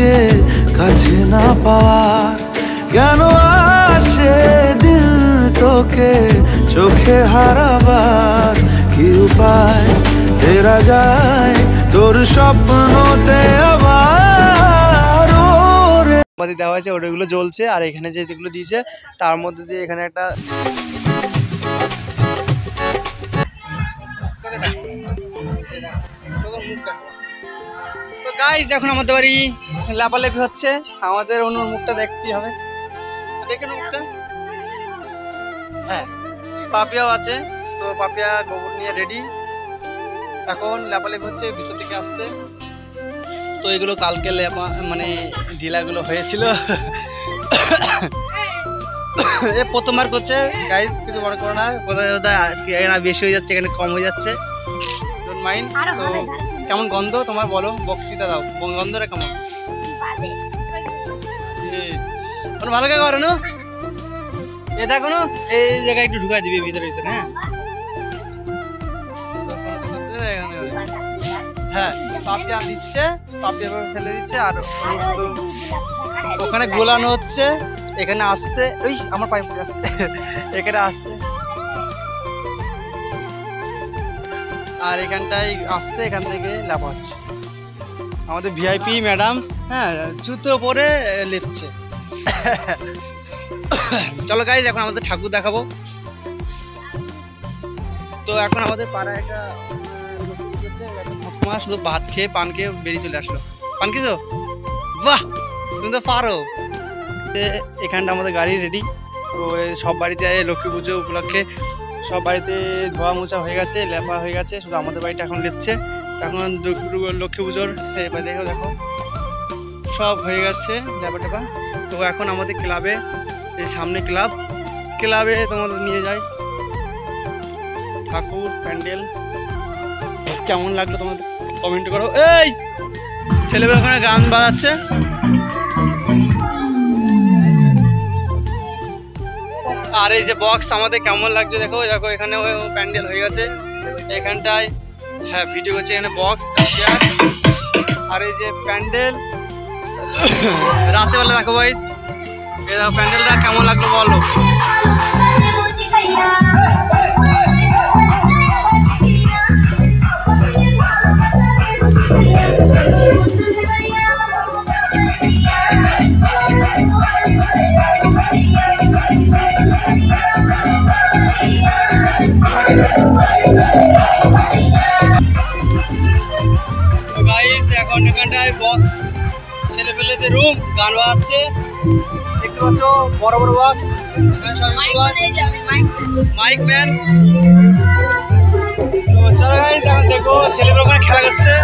তোকে কাছে না পাওয়ার কেন আসে দিল তোকে চোখে হারাবার? কি উপায়? ফেরা যায় তোর স্বপ্নতে আবার দেওয়া হয়েছে, ওটাগুলো জ্বলছে, আর এখানে যেগুলো দিয়েছে, তার মধ্যে দিয়ে এখানে একটা তো গাইস এখন আমাদের বাড়ি লাপালাপি হচ্ছে। আমাদের অনুর মুখটা দেখতেই হবে। দেখেন মুখটা। হ্যাঁ পাপিয়াও আছে। তো পাপিয়া গোবর নিয়ে রেডি এখন লাপালাপি হচ্ছে ভিতর থেকে আসছে। তো এগুলো কালকে লেপা মানে ঢিলাগুলো হয়েছিল। এ প্রথমবার করছে গাইস কিছু মনে করো না। কোথায় কোথায় এখানে বেশি হয়ে যাচ্ছে এখানে কম হয়ে যাচ্ছে। ডোন্ট মাইন্ড তো কেমন গন্ধ? তোমার বলো বক্তৃতা দাও। গন্ধটা কেমন? কোনো ভালো করো না? এ দেখো না এই জায়গায় একটু ঢুকাই দিবি ভিতরে ভিতরে হ্যাঁ? হ্যাঁ পাপিয়া দিচ্ছে পাপিয়া ফেলে দিচ্ছে আর ওখানে গোলানো হচ্ছে এখানে আসছে ওই আমার পাইপ যাচ্ছে এখানে আসছে। আর এখানটায় আসছে, এখান থেকে লাভ হচ্ছে আমাদের ভিআইপি ম্যাডাম হ্যাঁ জুতো পরে লেপছে। চলো গাইজ এখন আমাদের ঠাকুর দেখাবো। তো এখন আমাদের পাড়ায় একটা শুধু ভাত খেয়ে পান খেয়ে বেরিয়ে চলে আসলো। পান খেয়েছো? বাহ, তুমি তো পারো। এখানটা আমাদের গাড়ি রেডি তো সব বাড়িতে লক্ষ্মী পুজো উপলক্ষে সব বাড়িতে ধোয়া মোছা হয়ে গেছে লেপা হয়ে গেছে, শুধু আমাদের বাড়িটা এখন লেপছে। এখন লক্ষ্মী পুজোর, এবার দেখো দেখো। সব হয়ে গেছে লেপা টেপা তো এখন আমাদের ক্লাবে, এই সামনে ক্লাব। ক্লাবে তোমাদের নিয়ে যায় ঠাকুর, প্যান্ডেল। কেমন লাগল তোমাদের? কমেন্ট করো। এই! ছেলেমেয়ে ওখানে গান বাজাচ্ছে। আর এই যে বক্স আমাদের কেমন লাগছে দেখো দেখো এখানে প্যান্ডেল হয়ে গেছে এখানটায় হ্যাঁ ভিডিও করছে এখানে বক্স আর এই যে প্যান্ডেল রাতেবেলা দেখো ভাই প্যান্ডেলটা কেমন লাগল বলো গাইস এখন এখানটায় বক্স ছেলেপেলেদের রুম গান বাজাচ্ছে দেখতে পাচ্ছ বড় বড় বক্স মাইক ম্যান চলো গাইস এখন দেখো ছেলেমেয়ে ওখানে খেলা করছে।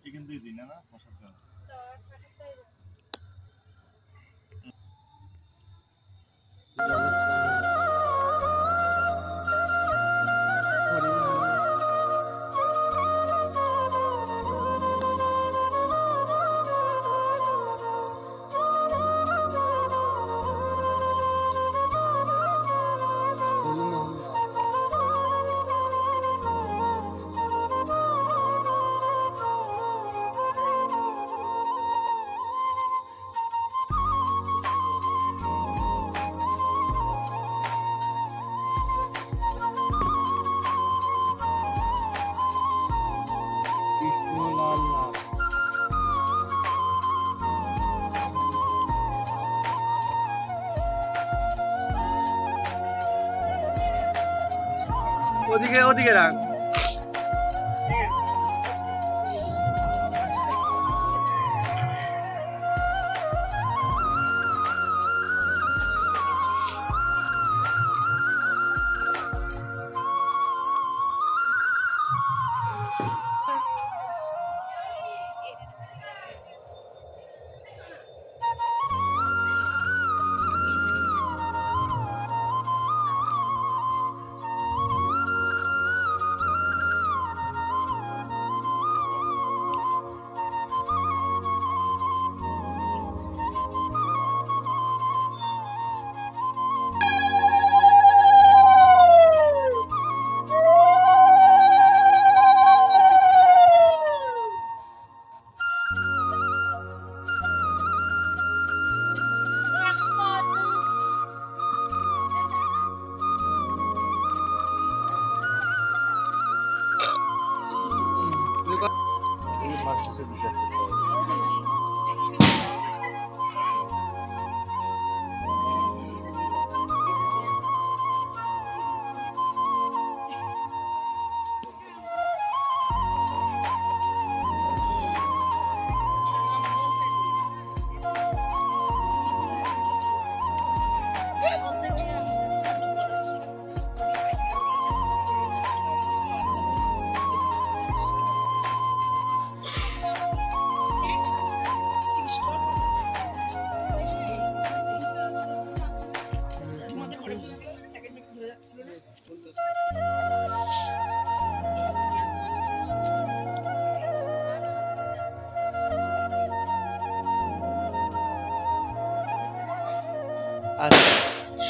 চিকেন দিয়ে দিই না না? ওদিকে ওদিকে রাখ আর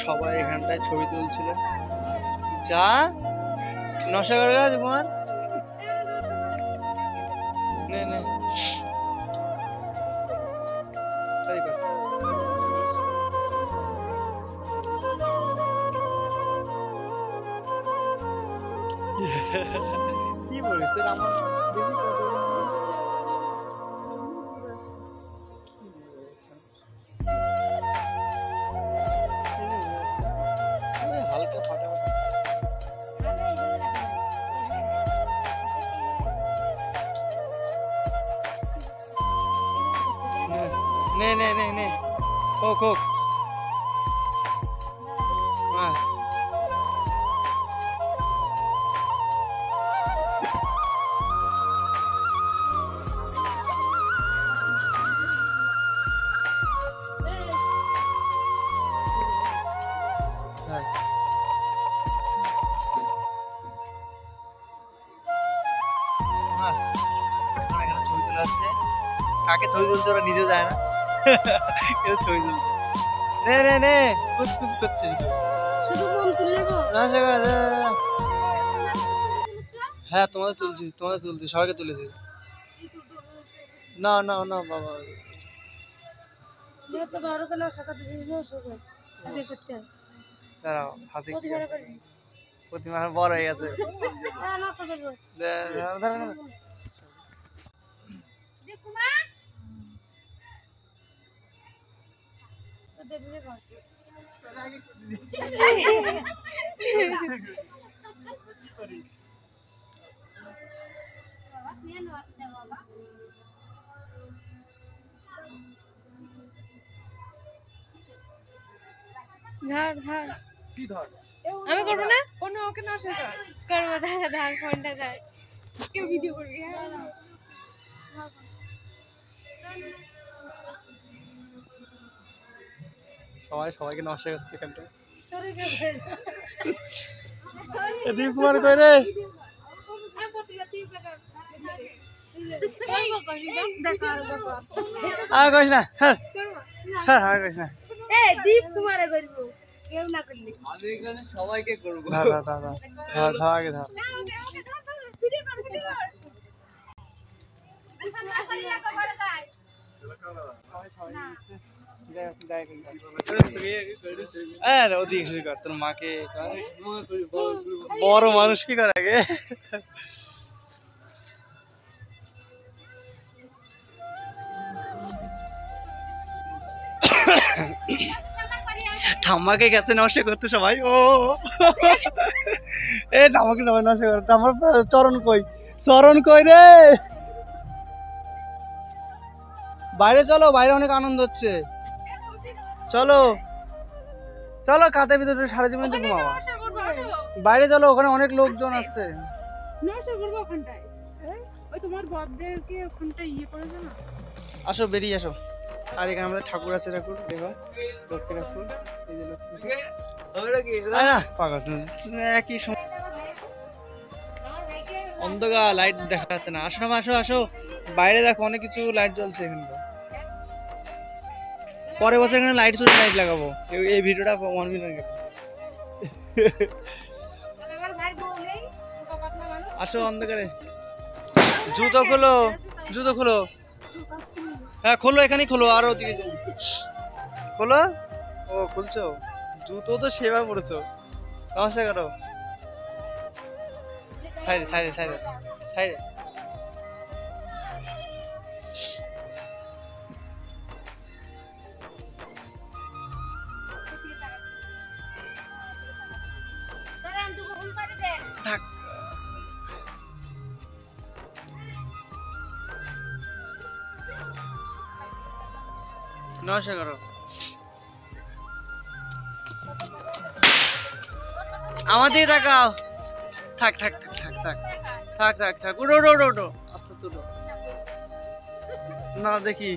সবাই এখানটায় ছবি তুলছিল। যা নশা করে তোমার কি বলেছে আমার দেখি হালকা ফাটা নে নে নে নে হোক হোক কাকে ছবি তুলছে ওরা নিজে যায় না। কেউ ছবি তুলছে। নে নে নে কুচ কুচ করছে শুধু তুললে করে। হ্যাঁ তোমাদের তুলছি তোমাদের তুলছি সবাইকে তুলেছি। না না না বাবা। দাঁড়াও হাতে প্রতিমা বড় হয়ে গেছে। ধর ধর। কি ধর? আমি করব না? কোনো ওকে না করব ধর ধর ফোনটা ধর। কেউ ভিডিও করবি হ্যাঁ। সবাই সবাইকে নষ্ট করছে এখানটা দীপ কুমার কই রে না দেখো আর কইস না হ্যাঁ হ্যাঁ আর কইস না এ দীপ কুমারে করব কেউ না করলি আমি এখানে সবাইকে করব আগে ভিডিও কর ভিডিও কর মাকে বড় মানুষ কি করে আগে? ঠাম্মাকে গেছে নষ্ট করতে সবাই, ও। এ আমাকে নয় নশো করে। আমার চরণ কই? চরণ কই রে? বাইরে চলো, বাইরে অনেক আনন্দ হচ্ছে। চলো। চলো কাতে ভিতরে সারা জীবন তো ঘুমাবা বাইরে চলো ওখানে অনেক লোকজন আছে। ইয়ে আসো বেরিয়ে আসো। আর এখানে আমাদের ঠাকুর আছে ঠাকুর। দেখো লক্ষ্মী ঠাকুর। এই যে লক্ষ্মী একই সময় অন্ধকার লাইট দেখা যাচ্ছে না। আসো না আসো আসো। বাইরে দেখো অনেক কিছু লাইট জ্বলছে এখানে পরের বছর এখানে লাইট চুরি লাইট লাগাবো। এই- ভিডিওটা ওয়ান মিলিয়ন আসো অন্ধকারে। জুতো খোলো জুতো খোলো। হ্যাঁ খোলো, এখানেই খোলো, আর ওদিকে খোলো? ও, খুলছো? জুতো তো সেবা পড়েছো নমস্কার করো। সাইডে সাইডে সাইডে সাইডে নমস্কার করো। আমাদের তাকাও। থাক থাক থাক থাক থাক। থাক থাক থাক। উঠো উঠো উঠো উঠো। আস্তে আস্তে উঠো। না, দেখি।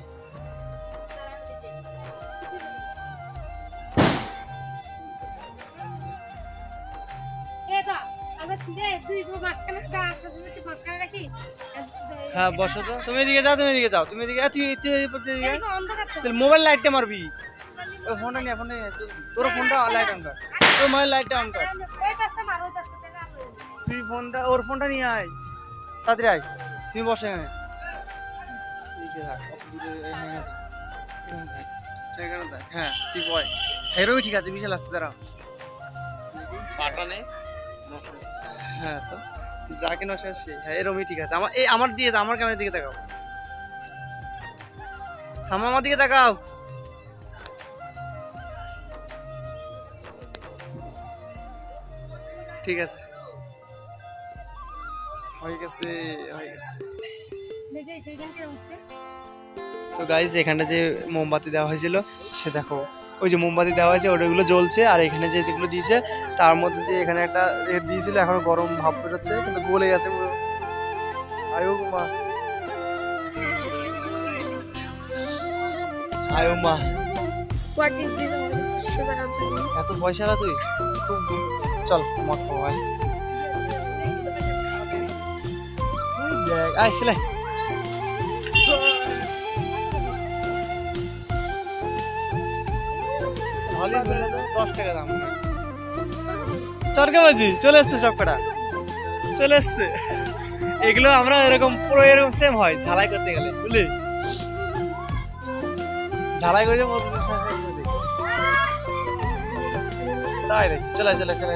হ্যাঁ বসো তো। তুমি এদিকে যাও তুমি এদিকে যাও তুমি এদিকে মোবাইল লাইটটা মারবি। ওই ফোনটা নিয়ে ফোনটা নিয়ে তোর- ফোনটা লাইট অন কর। তোর মোবাইল লাইটটা অন কর। তুই ফোনটা ওর ফোনটা নিয়ে আয়। তাড়াতাড়ি আয়। তুমি বসে এখানে। থাক। হ্যাঁ। তুই বয়। হেরোই ঠিক আছে বিশাল আসছে দাঁড়া পাটা নেই হ্যাঁ তো। যা কিনা সে সে হ্যাঁ এরমই ঠিক আছে। আমার এই আমার দিয়ে আমার ক্যামেরার দিকে তাকাও। থামো আমার দিকে তাকাও। ঠিক আছে। হয়ে গেছে হয়ে গেছে। তো গাইজ এখানে যে মোমবাতি দেওয়া হয়েছিল সে দেখো ওই যে মোমবাতি দেওয়া হয়েছে ওটাগুলো জ্বলছে আর এখানে যে যেগুলো দিয়েছে তার মধ্যে দিয়ে এখানে একটা দিয়েছিল এখন গরম ভাব বেরোচ্ছে কিন্তু গলে গেছে আয়ো মা। আয়ো মা। এত পয়সা না তুই? খুব চল ভাই। দেখ আয় ছেলে ভালোই হলো তো, দশ টাকা দাম। চরকাবাজি চলে এসছে সব কটা চলে এসছে। এগুলো আমরা এরকম পুরো এরকম সেম হয় ঝালাই করতে গেলে বুঝলি? ঝালাই করে তাই রে চলে চলে চলে।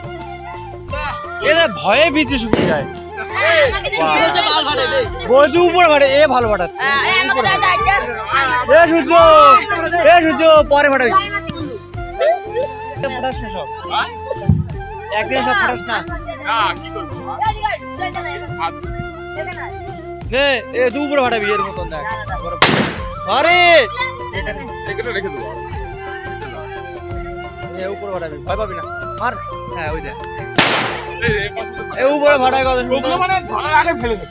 এদের ভয়ে বিচে শুকিয়ে যায়। বলছি উপরে এ ভালো ফাটাচ্ছে এ সূর্য এ সূর্য, পরে ফাটাবি ফাটাস না সব একদিন সব ফাটাস না। নে, এ দু উপরে এর মতন দেখ। আরে! এখানে এ উপরে ভয় পাবি না। মার। হ্যাঁ ওই দেখ। উপরে মানে ভাড়া আগে ফেলে দে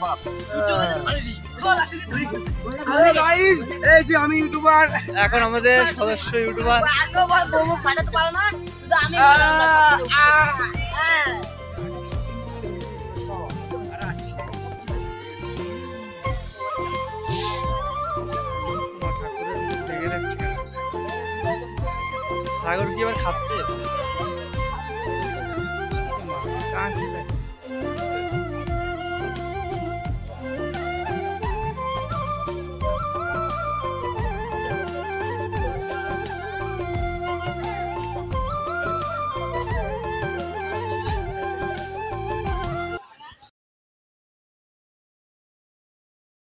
হ্যালো গাইস এই যে আমি ইউটিউবার। এখন আমাদের সদস্য ইউটিউবার। ঠাকুর কি এবার খাচ্ছে?